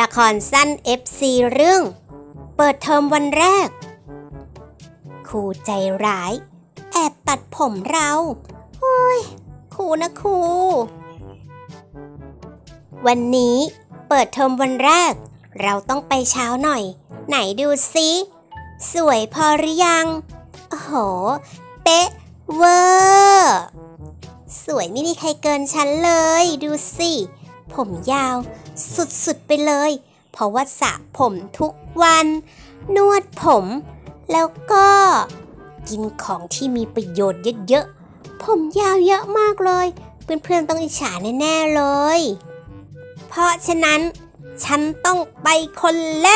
ละครสั้น FC เรื่อง เปิดเทอมวันแรกครูใจร้าย แอบตัดผมเราโอ้ยครูนะครู วันนี้เปิดเทอมวันแรก เราต้องไปเช้าหน่อย ไหนดูซิสวยพอหรือยัง โอ้โห เป๊ะเวอร์สวยไม่มีใครเกินฉันเลย ดูสิ ผมยาว สุดๆไปเลย เพราะว่าสระผมทุกวัน นวดผม แล้วก็ กินของที่มีประโยชน์เยอะๆ ผมยาวเยอะมากเลย เพื่อนๆต้องอิจฉาแน่ๆเลย เพราะฉะนั้นฉันต้องไปคนแร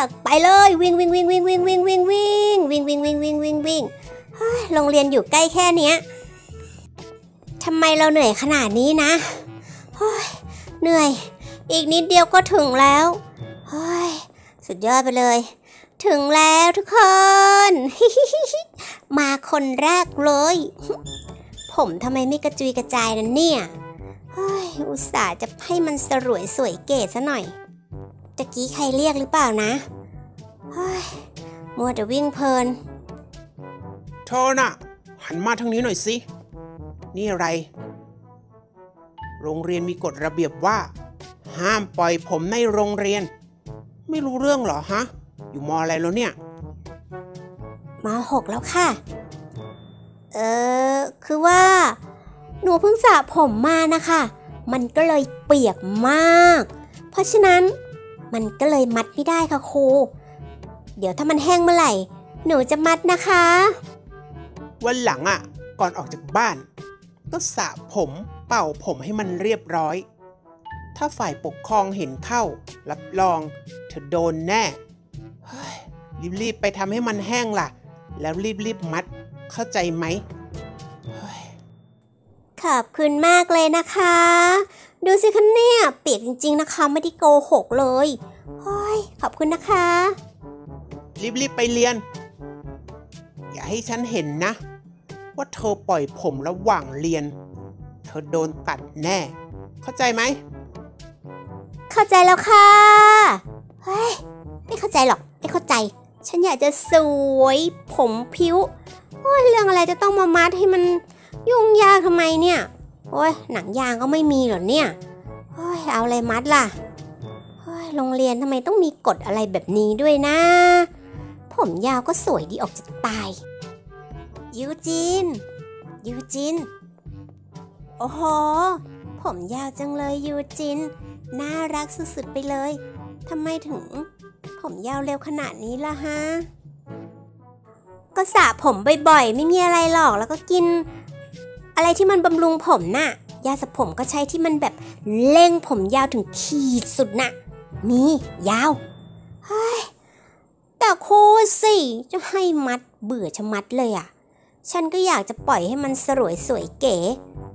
ก ไปเลยวิ่งวิ่งวิ่งวิ่งวิ่งวิ่งวิ่งวิ่งวิ่งวิ่งวิ่งวิ่งวิ่งวิ่งโรงเรียนอยู่ใกล้แค่เนี้ยทำไมเราเหนื่อยขนาดนี้นะเหนื่อย อีกนิดเดียวก็ถึงแล้วเฮ้ยสุดยอดไปเลย ถึงแล้วทุกคน มาคนแรกเลย ผมทำไมไม่กระจุยกระจายนั่นเนี่ยเฮ้ยอุตส่าห์จะให้มันสรวยสวยเก๋ซะหน่อยตะกี้ใครเรียกหรือเปล่านะเฮ้ยมัวแต่วิ่งเพลินเธอน่ะ หันมาทางนี้หน่อยสิ นี่อะไร โรงเรียนมีกฎระเบียบว่า ห้ามปล่อยผมในโรงเรียน ไม่รู้เรื่องเหรอฮะ อยู่มออะไรแล้วเนี่ยมาหกแล้วค่ะ เออ คือว่า หนูเพิ่งสระผมมานะคะ มันก็เลยเปียกมาก เพราะฉะนั้นมันก็เลยมัดไม่ได้ค่ะครู เดี๋ยวถ้ามันแห้งเมื่อไหร่ หนูจะมัดนะคะ วันหลังอะ ก่อนออกจากบ้าน ก็สระผมเป่าผมให้มันเรียบร้อย ถ้าฝ่ายปกครองเห็นเข้า รับรอง เธอโดนแน่เฮ้ยรีบๆไปทำให้มันแห้งล่ะ แล้วรีบๆมัด เข้าใจไหมเฮ้ยขอบคุณมากเลยนะคะ ดูสิคะเนี่ย เปียกจริง ๆนะคะ ไม่ได้โกหกเลยเฮ้ยขอบคุณนะคะ รีบๆไปเรียน อย่าให้ฉันเห็นนะ ว่าเธอปล่อยผมระหว่างเรียน เธอโดนตัดแน่ เข้าใจไหม เข้าใจแล้วค่ะ เฮ้ย ไม่เข้าใจหรอก ไม่เข้าใจ ฉันอยากจะสวย ผมผิวโอ้ยเรื่องอะไรจะต้องมามัดให้มันยุ่งยากทำไมเนี่ย โอ้ยหนังยางก็ไม่มีหรอเนี่ยโอ้ยเอาอะไรมัดล่ะโอ้ยโรงเรียนทำไมต้องมีกฎอะไรแบบนี้ด้วยนะ ผมยาวก็สวยดีออกจะตาย ยูจิน ยูจิน โอ้โห ผมยาวจังเลยยูจิน น่ารักสุดๆไปเลย ทำไมถึง ผมยาวเร็วขนาดนี้ล่ะฮะ ก็สระผมบ่อยๆ ไม่มีอะไรหรอก แล้วก็กิน อะไรที่มันบำรุงผมน่ะ ยาสระผมก็ใช้ที่มันแบบเร่งผมยาวถึงขีดสุดน่ะ มียาว เฮ้ย แต่คูสิจะให้มัดเบื่อชะมัดเลยอะ ฉันก็อยากจะปล่อยให้มันสรวยสวยเก๋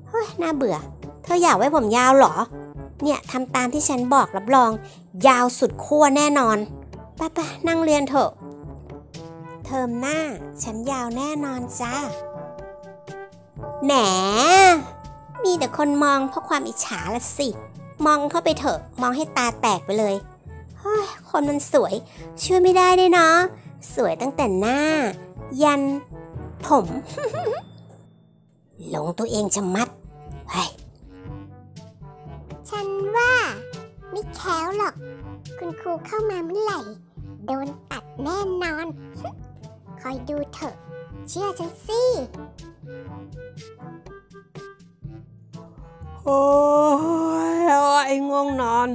เฮ้ย น่าเบื่อ เธออยากไว้ผมยาวเหรอ เนี่ยทำตามที่ฉันบอกรับรอง ยาวสุดขั้วแน่นอนไปไปนั่งเรียนเถอะ เทอมหน้า ฉันยาวแน่นอนจ้าแหมมีแต่คนมองเพราะความอิจฉาละสิ มองเข้าไปเถอะ มองให้ตาแตกไปเลยเฮ้ยคนมันสวยเชื่อไม่ได้เลยเนาะสวยตั้งแต่หน้า ยัน ผม หลงตัวเองชะมัดเฮ้ย ว่า ไม่แค้วหรอก คุณครูเข้ามาเมื่อไหร่ โดนตัดแน่นอน คอยดูเถอะ เชื่อฉันสิโอ้ยไอ้ง่วงนอน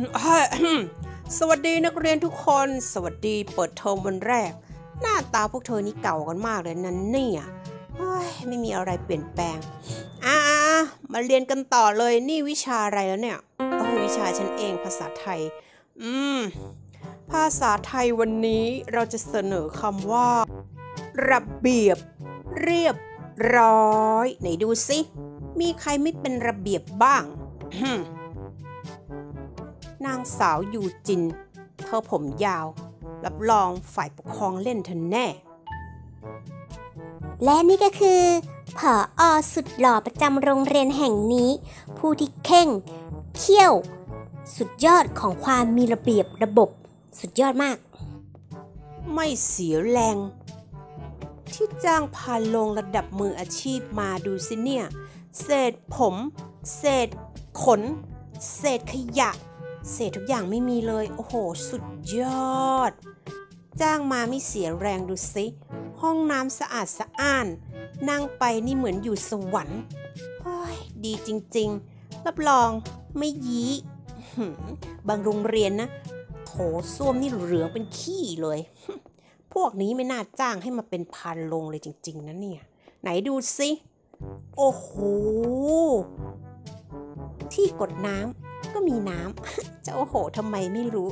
สวัสดีนักเรียนทุกคน สวัสดีเปิดเทอมวันแรก หน้าตาพวกเธอนี่เก่ากันมากเลยนั่นเนี่ยเฮ้ยไม่มีอะไรเปลี่ยนแปลง อ่ามาเรียนกันต่อเลยนี่วิชาอะไรแล้วเนี่ย โอ้ยวิชาฉันเองภาษาไทย อืม ภาษาไทยวันนี้เราจะเสนอคำว่า ระเบียบ เรียบร้อย ไหนดูสิ มีใครไม่เป็นระเบียบบ้าง นางสาวยูจิน เธอผมยาว รับรองฝ่ายปกครองเล่นเธอแน่ และนี่ก็คือผออสุดหล่อประจำโรงเรียนแห่งนี้ ผู้ที่เข่ง เขี้ยว สุดยอดของความมีระเบียบระบบสุดยอดมาก ไม่เสียแรง ที่จ้างพาลงระดับมืออาชีพมาดูสิเนี่ย เศษผม เศษขน เศษขยะ เศษทุกอย่างไม่มีเลย โอ้โห สุดยอด จ้างมาไม่เสียแรงดูสิ ห้องน้ำสะอาดสะอ้าน นั่งไปนี่เหมือนอยู่สวรรค์ดีจริง ๆ รับรองไม่ยี้บางโรงเรียนนะโถส้วมนี่เหลืองเป็นขี้เลย พวกนี้ไม่น่าจ้างให้มาเป็นพันลงเลยจริง ๆนะเนี่ย ไหนดูสิโอ้โห ที่กดน้ำก็มีน้ำจะโอ้โหทำไมไม่รู้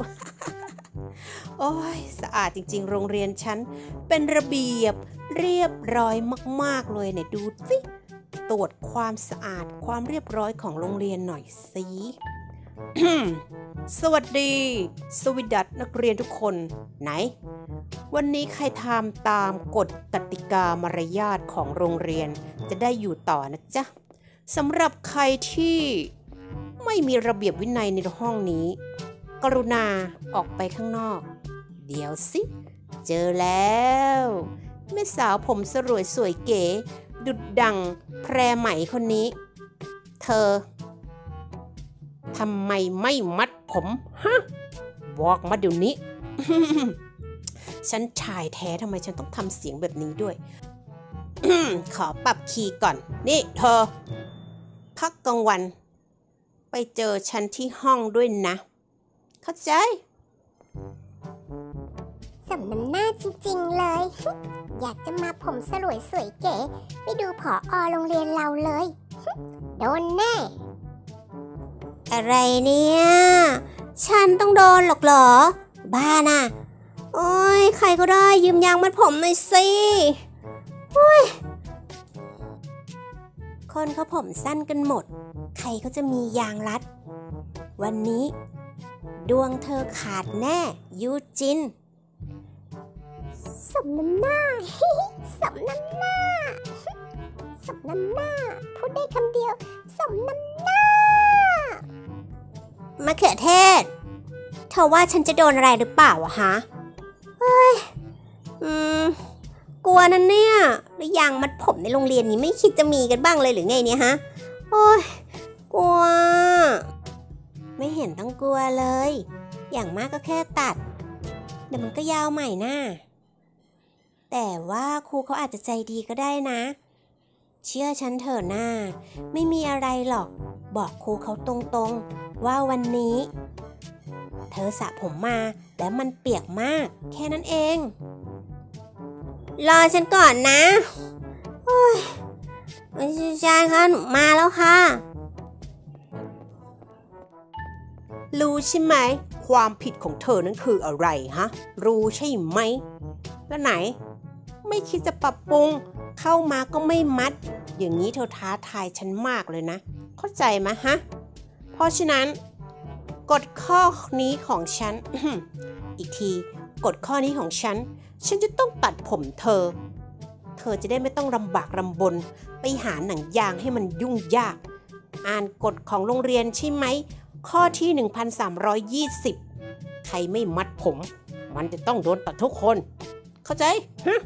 โอ้ยสะอาดจริง ๆ โรงเรียนฉัน เป็นระเบียบเรียบร้อยมาก ๆ เลยเนี่ยดูสิ ตรวจความสะอาดความเรียบร้อยของโรงเรียนหน่อยสิสวัสดี สวิดัตนักเรียนทุกคน ไหน วันนี้ใครทำตามกฎกติกามารยาทของโรงเรียนจะได้อยู่ต่อนะจ๊ะสำหรับใครที่ไม่มีระเบียบวินัยในห้องนี้ กรุณาออกไปข้างนอก เดี๋ยวสิ เจอแล้วแม่สาวผมสรวยสวยเก๋ ดุดดังแพรไหมคนนี้ เธอทำไมไม่มัดผม ฮะ บอกมาเดี๋ยวนี้ ฉันชายแท้ทำไมฉันต้องทำเสียงแบบนี้ด้วย ขอปรับคีย์ก่อน นี่เธอ พักกลางวัน ไปเจอฉันที่ห้องด้วยนะ เข้าใจสมน้ำหน้าจริง ๆ เลย อยากจะมาผมสลวยสวยเก๋ไปดูผออโรงเรียนเราเลย โดนแน่ อะไรเนี่ย ฉันต้องโดนหรอกเหรอ บ้าน่ะ โอ้ยใครก็ได้ยืมยางมัดผมหน่อยสิโอ้ยคนเขาผมสั้นกันหมด ใครเขาจะมียางรัด วันนี้ ดวงเธอขาดแน่ยูจิน สมน้ำหน้าสมน้ำหน้าสมน้ำหน้า พูดได้คำเดียว สมน้ำหน้ามะเขือเทศ เธอว่าฉันจะโดนอะไรหรือเปล่าอะฮะ เฮ้ย อืม กลัวนั่นเนี่ยแล้วยางมัดผมในโรงเรียนนี้ไม่คิดจะมีกันบ้างเลยหรือไงเนี่ยฮะ โอ้ย กลัว ไม่เห็นต้องกลัวเลย อย่างมากก็แค่ตัด เดี๋ยวมันก็ยาวใหม่น่า แต่ว่าครูเขาอาจจะใจดีก็ได้นะ เชื่อฉันเถอะหน้า ไม่มีอะไรหรอก บอกครูเขาตรงๆ ว่าวันนี้ เธอสระผมมาแล้วมันเปียกมาก แค่นั้นเอง รอฉันก่อนนะโอ้ยไม่ใช่ใช่ค่ะหนูมาแล้วค่ะ รู้ใช่ไหม ความผิดของเธอนั้นคืออะไรฮะ รู้ใช่ไหม แล้วไหน ไม่คิดจะปรับปรุง เข้ามาก็ไม่มัด อย่างนี้เธอท้าทายฉันมากเลยนะ เข้าใจไหมฮะ เพราะฉะนั้น กฎข้อนี้ของฉัน อีกทีกฎข้อนี้ของฉัน ฉันจะต้องตัดผมเธอ เธอจะได้ไม่ต้องลำบากลำบน ไปหาหนังยางให้มันยุ่งยาก อ่านกฎของโรงเรียนใช่ไหม ข้อที่ 1320 ใครไม่มัดผม มันจะต้องโดนตัดทุกคน เข้าใจฮะ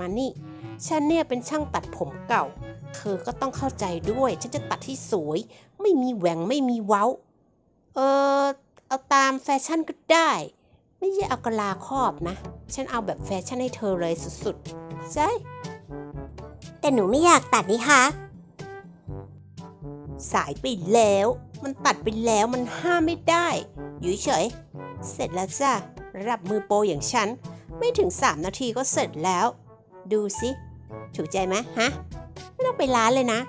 มานี่ ฉันเนี่ยเป็นช่างตัดผมเก่า เธอก็ต้องเข้าใจด้วย ฉันจะตัดที่สวย ไม่มีแหว่งไม่มีเว้า เออเอาตามแฟชั่นก็ได้ ไม่ใช่เอากะลาครอบนะ ฉันเอาแบบแฟชั่นให้เธอเลยสุดๆเข้าใจแต่หนูไม่อยากตัดนี่คะสายไปแล้ว มันตัดไปแล้วมันห้ามไม่ได้ อยู่เฉย เสร็จแล้วจ้ะระดับมือโปรอย่างฉัน ไม่ถึง 3 นาทีก็เสร็จแล้ว ดูสิถูกใจไหมฮะ ไม่ต้องไปร้านเลยนะ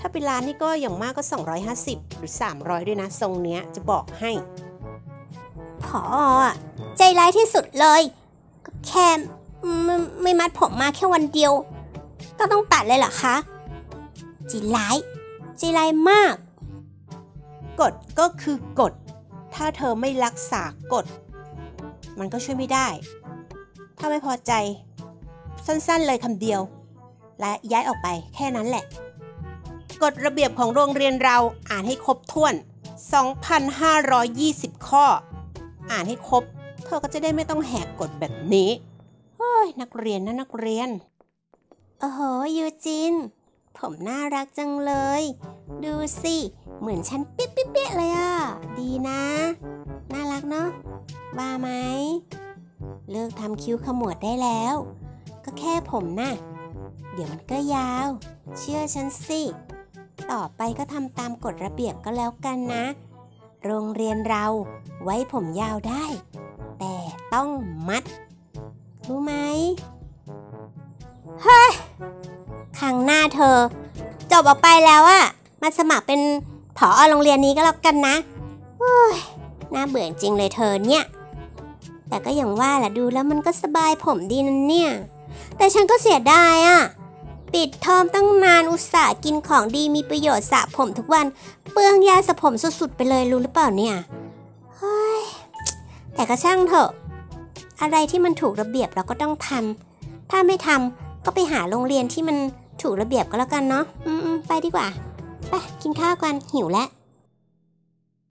ถ้าไปร้านนี่ก็อย่างมากก็ 250 หรือ 300 ด้วยนะ ทรงเนี้ยจะบอกให้ผออะใจร้ายที่สุดเลย ก็แค่ไม่ไม่มัดผมมาแค่วันเดียว ก็ต้องตัดเลยเหรอคะใจร้ายใจร้ายมาก กฎก็คือกฎ ถ้าเธอไม่รักษากฎ มันก็ช่วยไม่ได้ ถ้าไม่พอใจ สั้นๆ เลยคำเดียว และย้ายออกไปแค่นั้นแหละ กฎระเบียบของโรงเรียนเราอ่านให้ครบถ้วน 2,520 ข้อ อ่านให้ครบ เธอก็จะได้ไม่ต้องแหกกฎแบบนี้เฮ้ยนักเรียนนะนักเรียน โอ้โหยูจิน ผมน่ารักจังเลย ดูสิ เหมือนฉันเป๊ะๆเลยอะ ดีนะ น่ารักเนาะว่าไหมเลิกทำคิ้วขมวดได้แล้ว ก็แค่ผมน่ะ เดี๋ยวมันก็ยาว เชื่อฉันสิ ต่อไปก็ทำตามกฎระเบียบก็แล้วกันนะ โรงเรียนเราไว้ผมยาวได้ แต่ต้องมัด รู้ไหม เฮ้ยครั้งหน้าเธอ จบออกไปแล้วอะมาสมัครเป็นผอโรงเรียนนี้ก็แล้วกันนะน่าเบื่อจริงเลยเธอเนี่ย แต่ก็อย่างว่าแหละดูแล้วมันก็สบายผมดีนั่นเนี่ย แต่ฉันก็เสียดายอะปิดเทอมตั้งนานอุตส่าห์กินของดีมีประโยชน์สระผมทุกวัน เปลืองยาสระผมสุดๆไปเลยรู้หรือเปล่าเนี่ย เฮ้ย แต่ก็ช่างเถอะ อะไรที่มันถูกระเบียบเราก็ต้องทำ ถ้าไม่ทำก็ไปหาโรงเรียนที่มันถูกระเบียบก็แล้วกันเนาะ อืมๆไปดีกว่า ไปกินข้าวกันหิวแล้ว